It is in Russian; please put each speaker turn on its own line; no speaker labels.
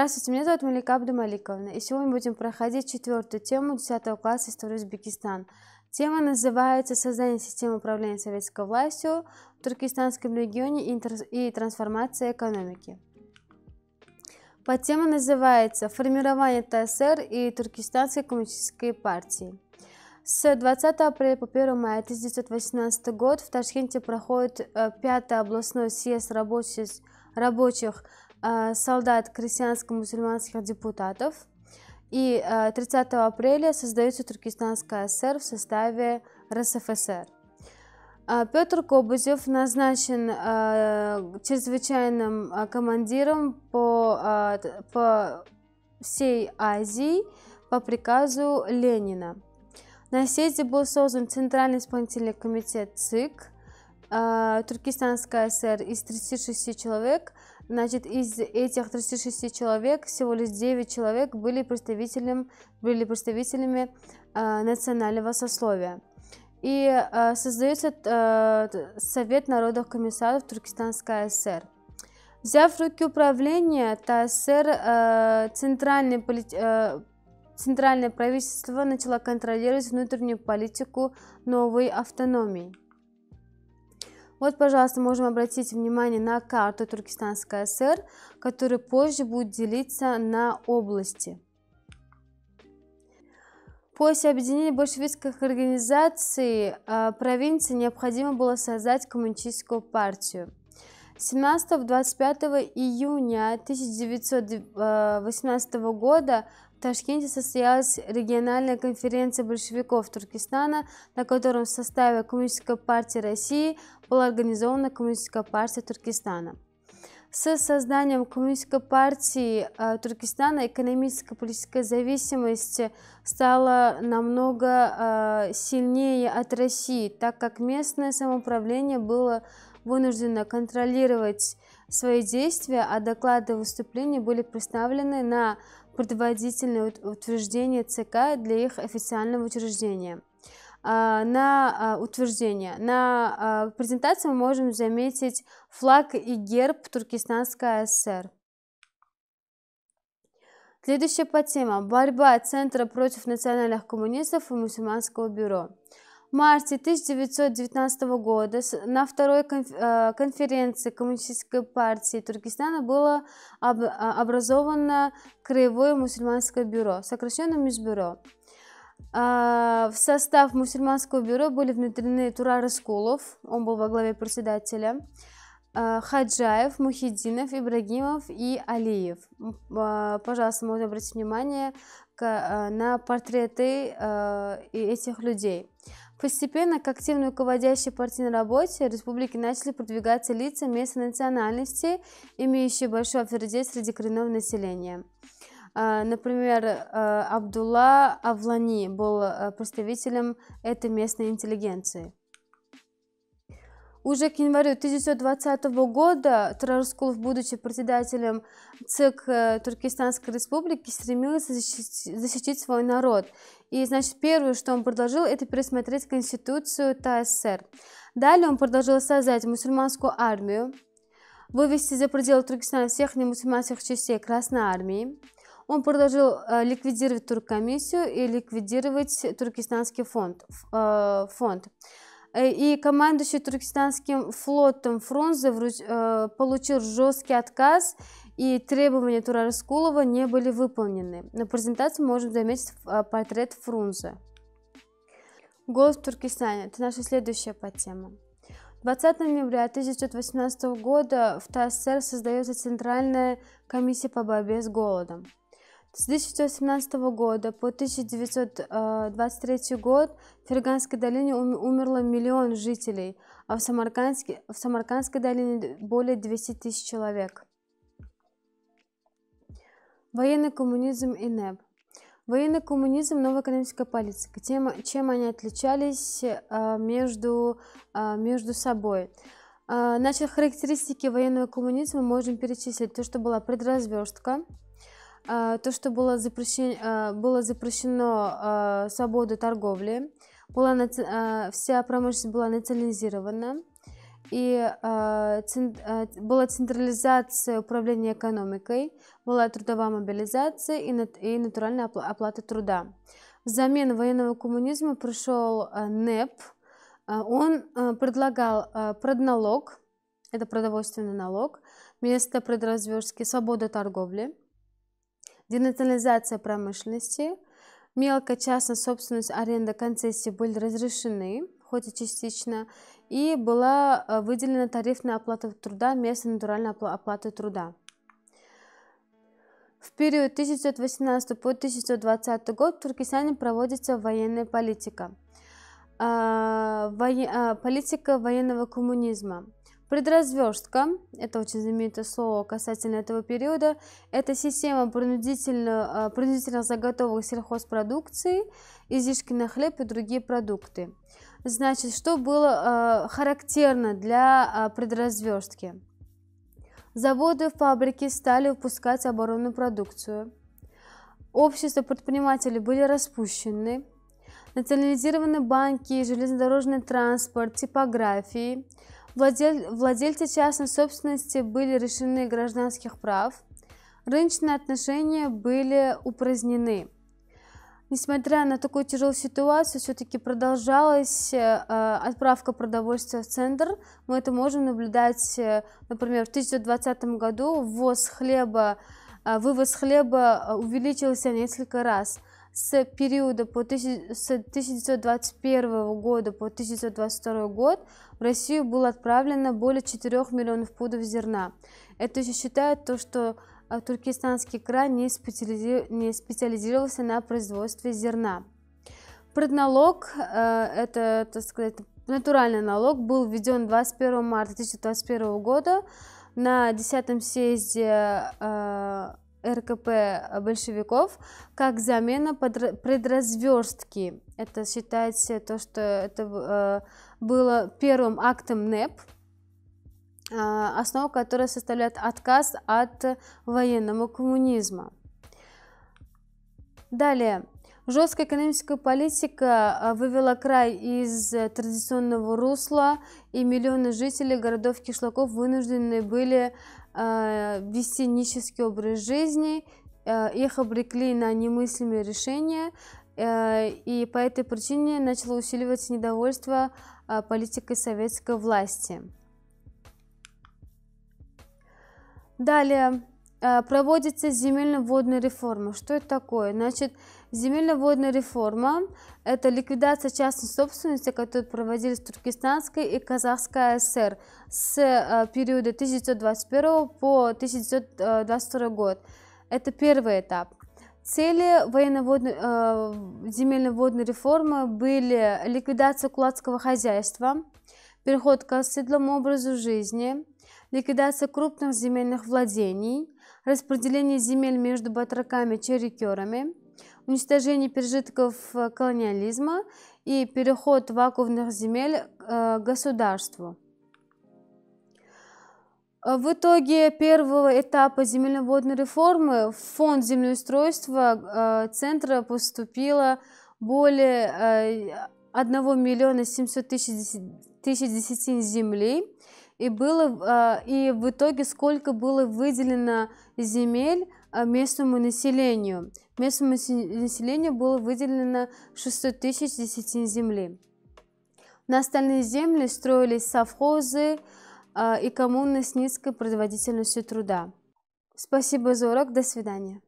Здравствуйте, меня зовут Малика Абдумаликовна, и сегодня будем проходить четвертую тему 10 класса истории Узбекистан. Тема называется «Создание системы управления советской властью в Туркестанском регионе и трансформация экономики». Подтема называется «Формирование ТСР и Туркестанской коммунистической партии». С 20 апреля по 1 мая 1918 год в Ташкенте проходит 5 областной съезд рабочих, рабочих Э, солдат крестьянско-мусульманских депутатов. И 30 э, апреля создается Туркестанская ССР в составе РСФСР. Э, Петр Кобызев назначен чрезвычайным командиром по, по всей Азии по приказу Ленина. На съезде был создан Центральный исполнительный комитет ЦИК, Туркестанская ССР из 36 человек – Значит, из этих 36 человек всего лишь 9 человек были, представителем, были представителями э, национального сословия. И э, создается э, Совет народных комиссаров Туркестанской ССР. Взяв руки управление, ТССР э, центральный, э, центральное правительство начало контролировать внутреннюю политику новой автономии. Вот, пожалуйста, можем обратить внимание на карту Туркестанской ССР, которая позже будет делиться на области. После объединения большевистских организаций э, провинции необходимо было создать коммунистическую партию. 17-25 июня 1918 года в Ташкенте состоялась региональная конференция большевиков Туркестана, на котором в составе Коммунистической партии России была организована Коммунистическая партия Туркестана. С созданием Коммунистической партии э, Туркестана экономическая политическая зависимость стала намного э, сильнее от России, так как местное самоуправление было вынуждено контролировать свои действия, а доклады и выступления были представлены на предводительное утверждение ЦК для их официального учреждения. А, на а, утверждение. На а, презентации мы можем заметить флаг и герб Туркестанской ССР. Следующая подтема – борьба Центра против национальных коммунистов и мусульманского бюро. Марте 1919 года на второй э, конференции Коммунистической партии Туркестана было а, образовано Краевое мусульманское бюро, сокращенно МИСБЮРО. А, в состав мусульманского бюро были внедрены Турар Искулов, он был во главе председателя, Хаджаев, Мухиддинов, Ибрагимов и Алиев. Пожалуйста, можно обратить внимание на портреты этих людей. Постепенно к активной руководящей партийной работе республики начали продвигаться лица местной национальности, имеющие большой авторитет среди коренного населения. А, например, а, Абдулла Авлани был а, представителем этой местной интеллигенции. Уже к январю 1920 года Тараскулов, будучи председателем ЦИК э, Туркестанской республики, стремился защитить, защитить свой народ. И, значит, первое, что он предложил, это пересмотреть Конституцию ТССР. Далее он предложил создать мусульманскую армию, вывести за пределы Туркестана всех немусульманских частей Красной Армии. Он предложил э, ликвидировать Туркомиссию и ликвидировать Туркестанский фонд. Э, фонд. Э, и командующий туркестанским флотом Фрунзе э, получил жесткий отказ, и требования Тура Раскулова не были выполнены. На презентации можем заметить э, портрет Фрунзе. Голос в Туркестане – это наша следующая подтема. 20 ноября 1918 года в ТССР создается Центральная комиссия по борьбе с голодом. С 1917 года по 1923 год в Ферганской долине умерло миллион жителей, а в Самаркандской, в Самаркандской долине более 200 тысяч человек. Военный коммунизм и НЭП. Военный коммунизм, новая экономическая политика. Тем, чем они отличались а, между, а, между собой? А, значит, характеристики военного коммунизма можем перечислить. То, что была предразверстка, то, что было запрещено, а, было запрещено а, свобода торговли, была, вся промышленность была национализирована, и была централизация управления экономикой, была трудовая мобилизация и, натуральная оплата труда. Взамен военного коммунизма пришел НЭП. Он предлагал продналог, это продовольственный налог, место предразвертки, свобода торговли, денационализация промышленности, мелкая частная собственность, аренда, концессии были разрешены, хоть и частично, и была э, выделена тарифная оплата труда вместо натуральной оплаты труда. В период 1918 по 1920 год в Туркестане проводится военная политика. А, а, политика военного коммунизма. Предразверстка, это очень знаменитое слово касательно этого периода, это система принудительно, а, принудительно заготовок сельхозпродукции, излишки на хлеб и другие продукты. Значит, что было характерно для предразверстки? Заводы, фабрики стали выпускать оборонную продукцию. Общества предпринимателей были распущены. Национализированы банки, железнодорожный транспорт, типографии. Владель... Владельцы частной собственности были лишены гражданских прав. Рыночные отношения были упразднены несмотря на такую тяжелую ситуацию, все-таки продолжалась э, отправка продовольствия в центр. Мы это можем наблюдать, э, например, в 1920 году ввоз хлеба, э, вывоз хлеба увеличился несколько раз. С периода по с 1921 года по 1922 год в Россию было отправлено более 4 миллионов пудов зерна. Это еще считает то, что а Туркестанский край не, специализи... не специализировался на производстве зерна. Предналог, э, это, так сказать, натуральный налог, был введен 21 марта 2021 года на 10 съезде э, РКП большевиков как замена предразверстки. Это считается то, что это э, было первым актом НЭП, а, основа которой составляет отказ от военного коммунизма. Далее. Жесткая экономическая политика а, вывела край из традиционного русла, и миллионы жителей городов-кишлаков вынуждены были вести нищий образ жизни, их обрекли на немыслимые решения, и по этой причине начало усиливаться недовольство политикой советской власти. Далее э, проводится земельно-водная реформа. Что это такое? Значит, земельно-водная реформа – это ликвидация частной собственности, которую проводились Туркестанская и Казахская ССР с э, периода 1921 по 1922 год. Это первый этап. Цели военно-водной, э, земельно-водной реформы были ликвидация кулацкого хозяйства, переход к оседлому образу жизни, ликвидация крупных земельных владений, распределение земель между батраками и черекерами, уничтожение пережитков э, колониализма и переход вакуумных земель к э, государству. В итоге первого этапа земельно-водной реформы в фонд землеустройства э, центра поступило более 1 миллиона 700 тысяч, тысяч десятин земли, и было а, и в итоге сколько было выделено земель а, местному населению. Местному населению было выделено 600 тысяч десятин земли. На остальные земли строились совхозы а, и коммуны с низкой производительностью труда. Спасибо за урок, до свидания.